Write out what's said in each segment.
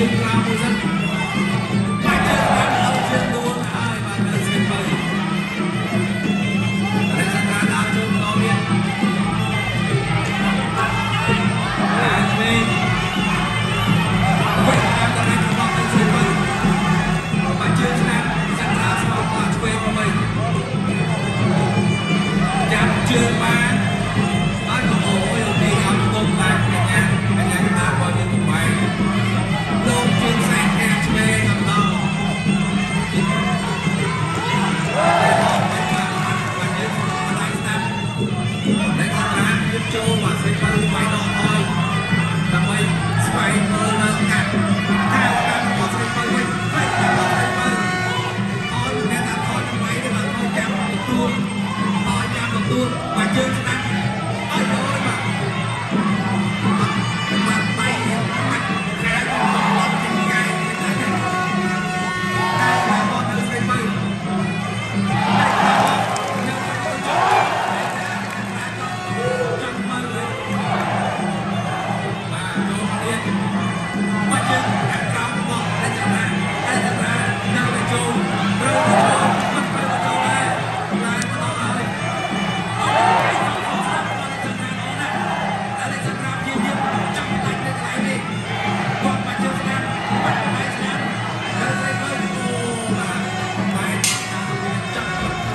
trên cao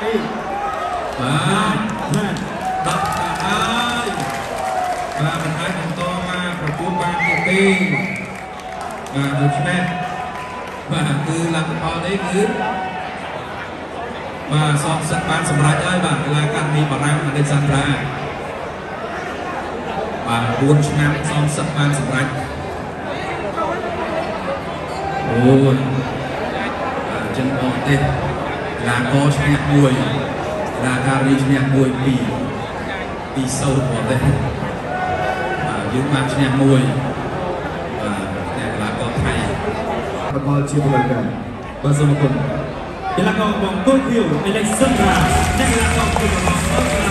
បាទបាទហើយបាទមិនអាចបន្តមកប្រគួតបានទៀតទេបាទដូច្នេះបាទគឺលទ្ធផលនេះគឺបាទសពសឹកបានសម្រេចហើយបាទកីឡាកាត់នេះបារាំងអតីតសាត្រាបាទ4ឆ្នាំសពសឹកបានសម្រេចអូយអញ្ចឹងអត់ទេ កីឡាករឈ្នះ1កីឡាការីឈ្នះ1 2ពីសោតបរទេសបាទយើងបានឈ្នះ1បាទអ្នកកីឡាករថៃប្រកបជាពលកម្មបាទសូមអរគុណកីឡាករបងគោខៀវអេឡិចសឹងរាអ្នកកីឡាករគូរបស់